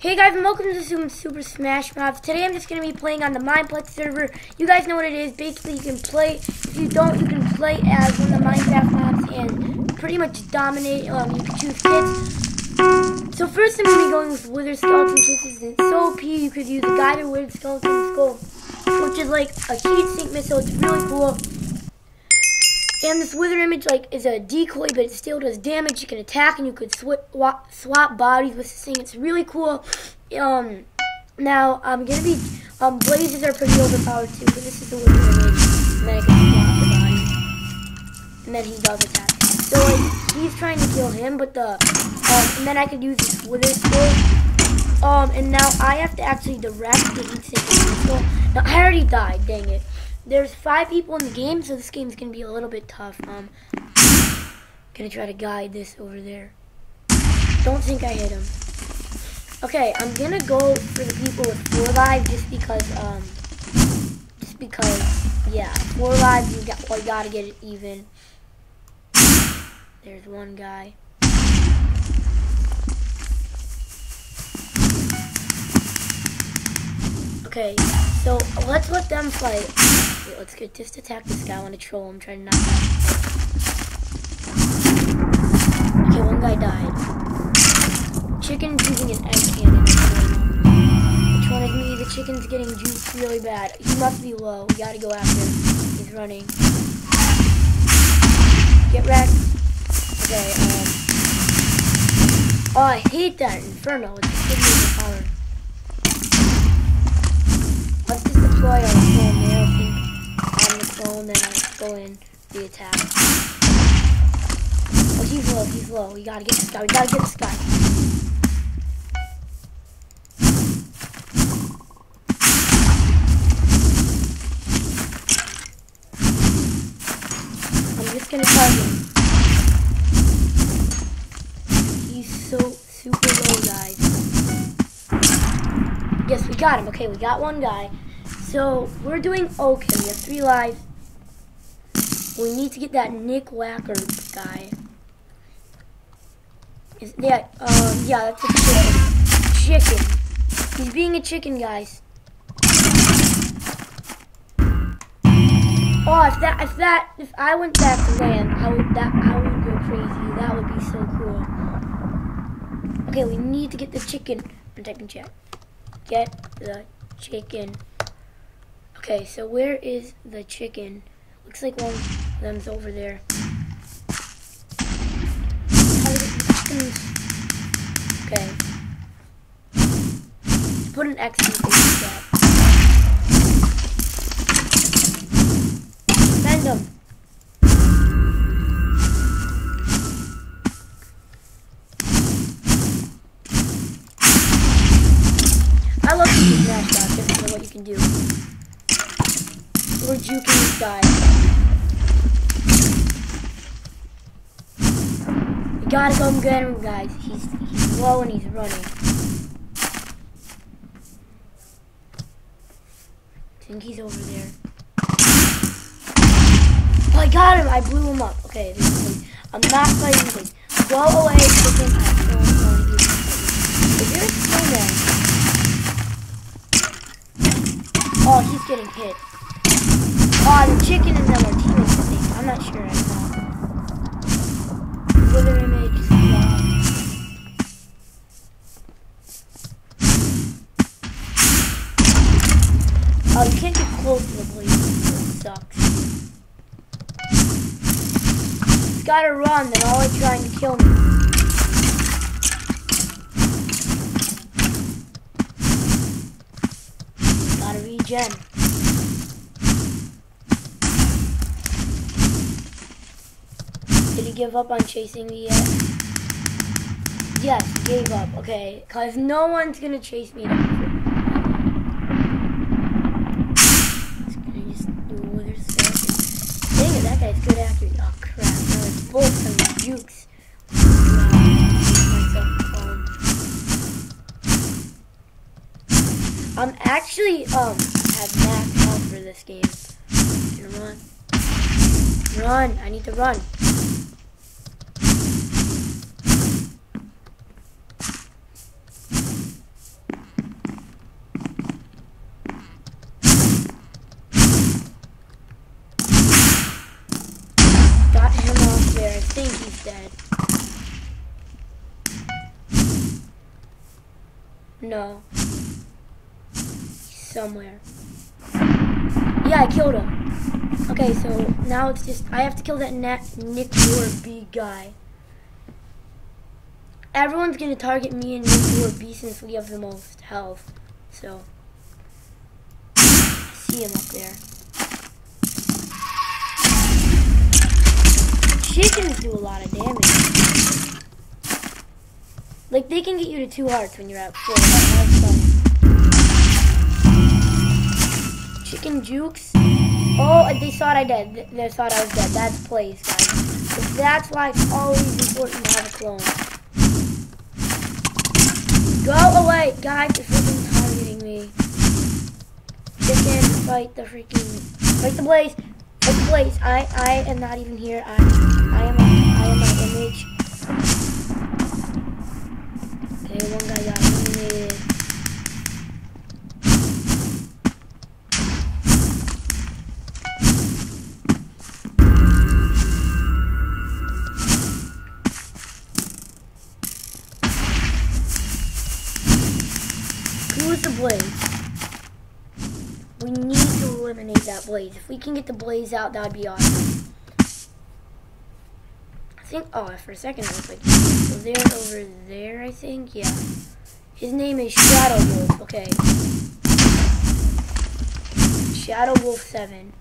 Hey guys, and welcome to Super, Super Smash Mobs. Today I'm just going to be playing on the Mineplex server. You guys know what it is. Basically, you can play, if you don't, you can play as one of the Minecraft mobs and pretty much dominate. Um, you can choose kits. So first I'm going to be going with Wither Skeleton Kits. It's so OP, you could use a Guided Wither Skeleton Skull, which is like a heat sink missile. It's really cool. And this wither image like is a decoy, but it still does damage. You can attack and you could swap swap bodies with this thing. It's really cool. Um, now I'm gonna be um blazes are pretty overpowered too, but this is the wither image, and then I can swap the body, and then he does attack. So like he's trying to kill him, but the um and then I could use this wither skill. Um, and now I have to actually direct the heat sink. Now I already died. Dang it. There's five people in the game, so this game's gonna be a little bit tough. Um, gonna try to guide this over there. Don't think I hit him. Okay, I'm gonna go for the people with four lives just because, um, just because, yeah, four lives, you got, well, gotta get it even. There's one guy. Okay, so let's let them fight. Let's get just attack this guy. Want to troll him, try to knock him. Okay, one guy died. Chicken's using an egg cannon. Which one is me? The chicken's getting juiced really bad. He must be low. We gotta go after him. He's running. Get wrecked. Okay, um. Oh, I hate that Inferno. It's giving me the power. Let's just deploy our full phone, then I go in the attack. Oh, he's low, he's low. We gotta get this guy, we gotta get this guy. I'm just gonna target him. He's so super low, guys. Yes, we got him. Okay, we got one guy. So we're doing okay. We have three lives. We need to get that Nick Wacker guy. Is that um yeah, that's a chicken. Chicken. He's being a chicken, guys. Oh, if that if that if I went back to land, I would that I would go crazy. That would be so cool. Okay, we need to get the chicken. I'm taking chat. Get the chicken. Okay, so where is the chicken? Looks like one them's over there. Okay. Put an X in the chat. Send them. I love these smash dots just for what you can do. We're juking this guy. We gotta go get him, guys. He's he's low and he's running. I think he's over there. Oh, I got him! I blew him up. Okay, this is I'm not fighting this. Go away. I don't want to fight. Is there a snowman? Oh, he's getting hit. Oh, the chicken and them are teammates, I think. I'm not sure right now. Oh, you can't get close to the blaze. It sucks. He's gotta run, they're always trying to kill me. Gotta regen. Did he give up on chasing me yet? Yes, gave up. Okay, because no one's going to chase me down. Dang it, that guy's good after me. Oh crap, now it's both some jukes. I'm actually um have max health for this game. Run. Run! I need to run. No. Somewhere. Yeah, I killed him. Okay, so now it's just, I have to kill that Nat Nick B guy. Everyone's gonna target me and Nick B since we have the most health. So, see him up there. Chickens do a lot of damage. Like, they can get you to two hearts when you're at full. Chicken jukes. Oh, they thought I did. They thought I was dead. That's plays, guys. that's why it's always important to have a clone. Go away! Guys, they're freaking targeting me. Chicken, fight the freaking... Fight the blaze! Fight the blaze! I, I am not even here. I, I am, a, I am my image. Blaze. If we can get the blaze out, that'd be awesome I think, oh, for a second I was like, so they're over there, I think, yeah. His name is Shadow Wolf, okay. Shadow Wolf 7.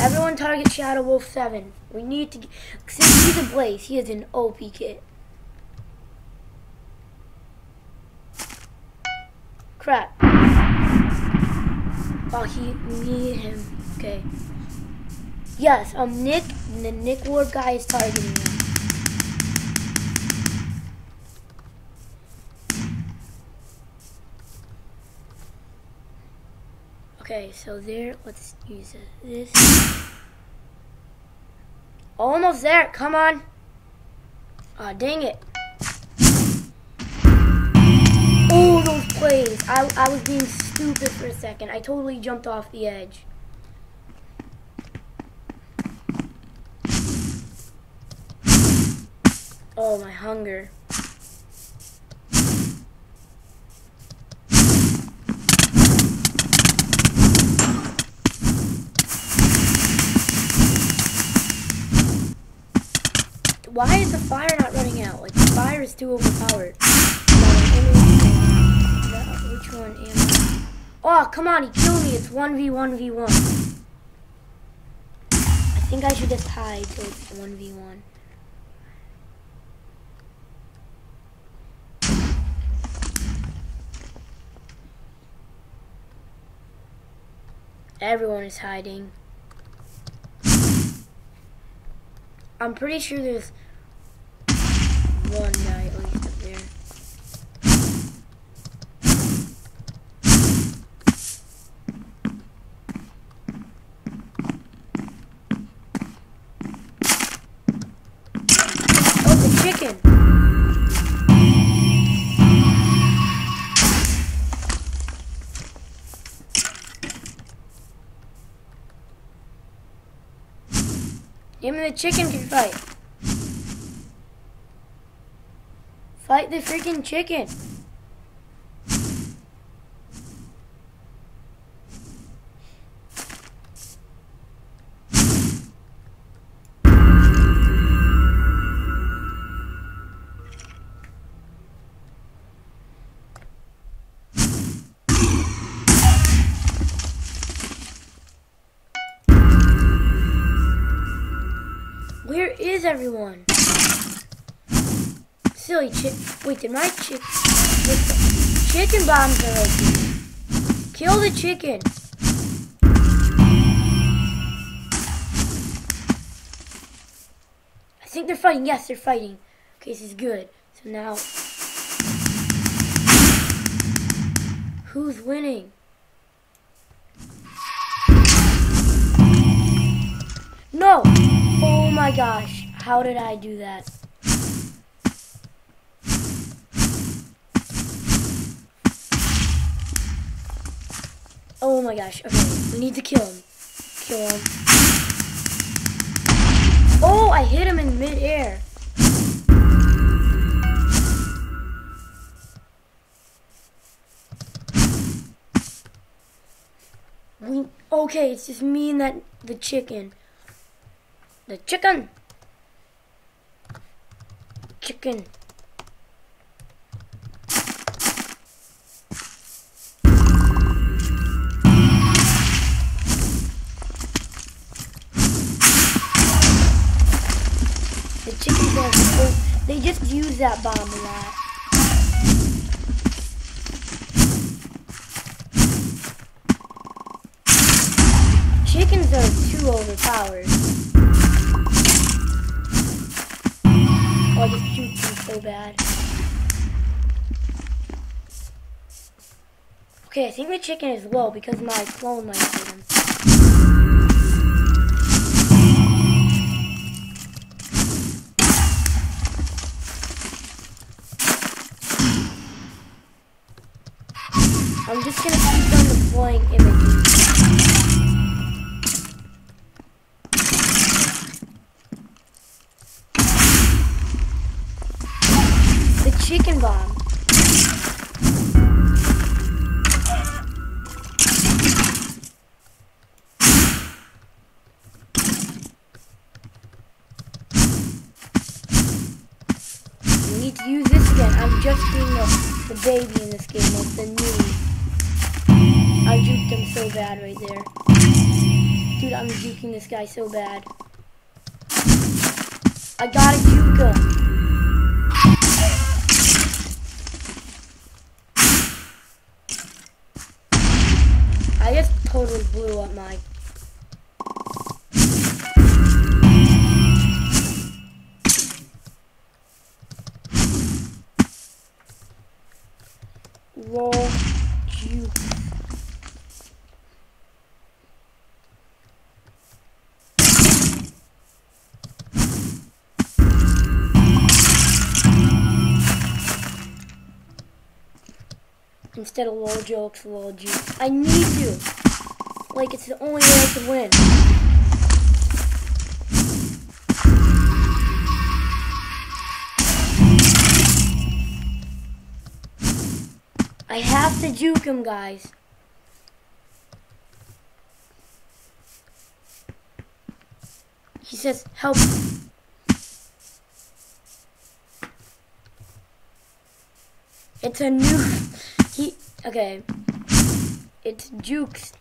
Everyone target Shadow Wolf 7. We need to get, since he's a Blaze, he has an OP kit. Crap. Oh, he, need him. Okay. Yes, um, Nick, the Nick Ward guy is targeting me. Okay, so there, let's use this. Almost there, come on. Aw, oh, dang it. Oh, those plays. I, I was being stupid for a second. I totally jumped off the edge. Oh, my hunger. Why is the fire not running out? Like, the fire is too overpowered. One? Oh, come on, he killed me. It's 1v1v1. I think I should just hide so it's 1v1. Everyone is hiding. I'm pretty sure there's one guy chicken can fight. Fight the freaking chicken. Did my chick. Chicken bombs are open. Kill the chicken. I think they're fighting. Yes, they're fighting. Okay, this is good. So now. Who's winning? No! Oh my gosh. How did I do that? Oh my gosh. Okay, we need to kill him. Kill him. Oh, I hit him in midair. We okay, it's just me and that the chicken. The chicken. Chicken. That bomb a lot. Chickens are too overpowered. Oh, I juked them so bad. Okay, I think the chicken is low because my clone might hit him. I'm just gonna keep on deploying images. The chicken bomb. We need to use this again. I'm just being the, the baby in this game, like the new. I juked him so bad right there. Dude, I'm juking this guy so bad. I gotta juke him. I just totally blew up my. Instead of lol jokes, juke. I need to. Like it's the only way I can win. I have to juke him, guys. He says, help. It's a new. Okay. It's Jukes.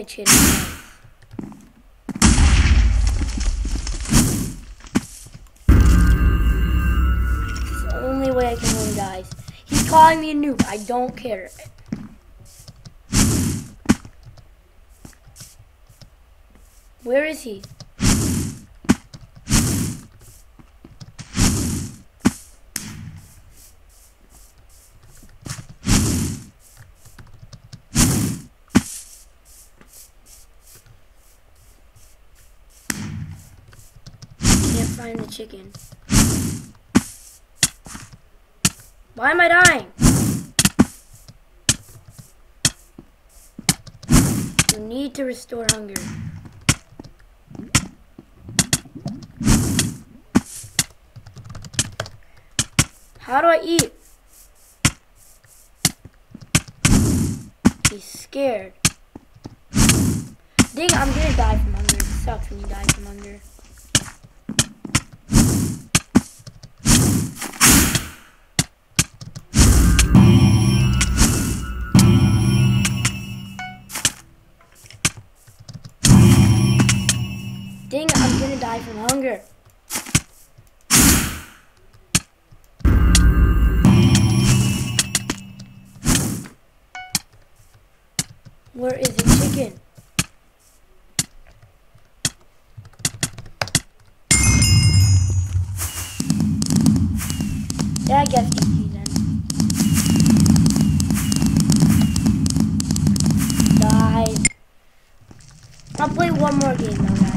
Hit him. It's the only way I can win, guys. He's calling me a noob. I don't care. Where is he? Can't the chicken. Why am I dying? You need to restore hunger. How do I eat? He's scared. Dang, I'm gonna die from hunger. It sucks when you die from hunger. Die from hunger. Where is the chicken? Yeah, I guess GG then. Die. I'll play one more game though,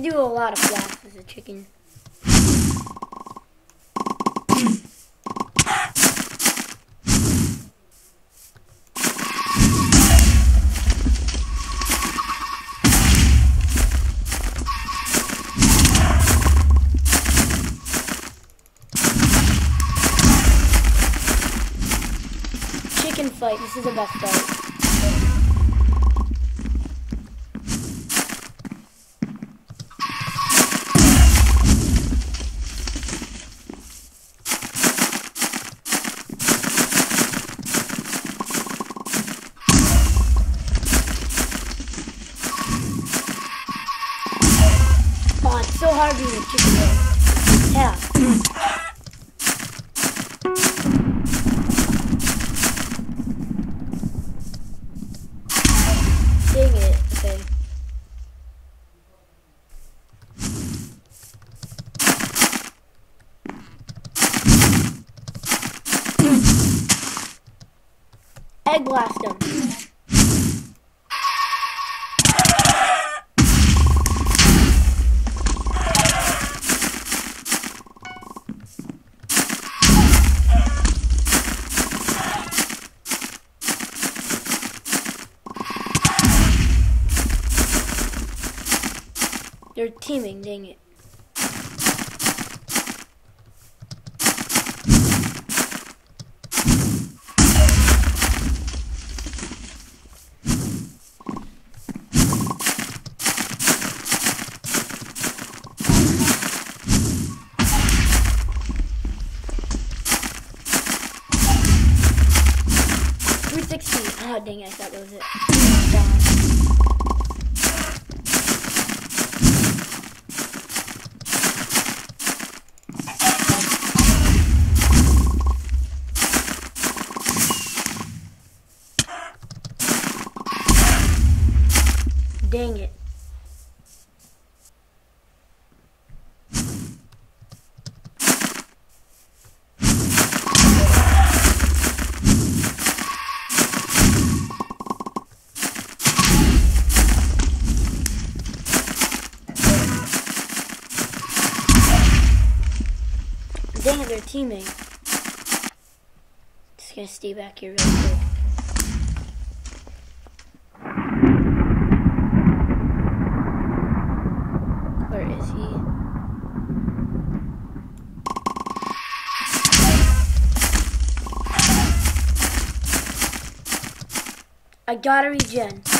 can do a lot of flaps as a chicken. Chicken fight. This is the best fight. Blast him. They're teaming, dang it. Three sixty. Oh dang it, I thought that was it. Down. Dang it. Dang it, they're teaming. Just gonna stay back here real quick. Where is he? I gotta regen.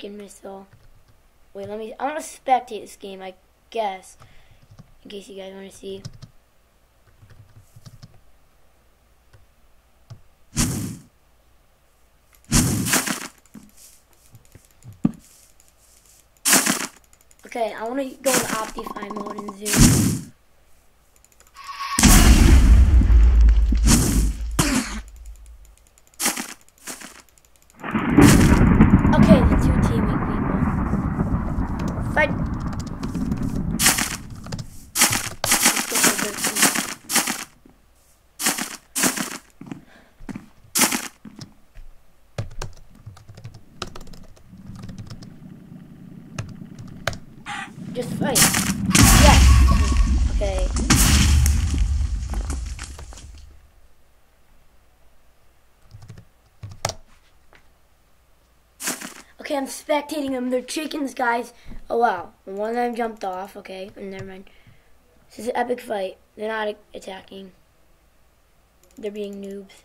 Chicken missile. Wait, let me. I want to spectate this game, I guess, in case you guys want to see. Okay, I want to go in OptiFine mode and zoom. Just fight. Yes. Okay. Okay, I'm spectating them. They're chickens, guys. Oh, wow. One of them jumped off. Okay, never mind. This is an epic fight. They're not attacking. They're being noobs.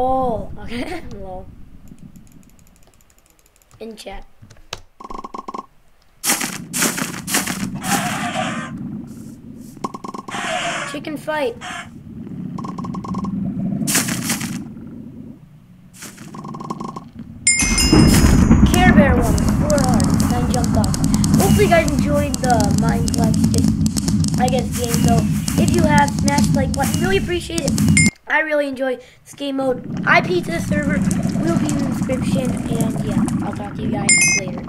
Oh, okay. Lol. In chat. Chicken fight. Care Bear one, four hard, then jumped off. Hopefully you guys enjoyed the just, I guess, game. So if you have, smash like button. Really appreciate it. I really enjoy this game mode. IP to the server will be in the description, and yeah, I'll talk to you guys later.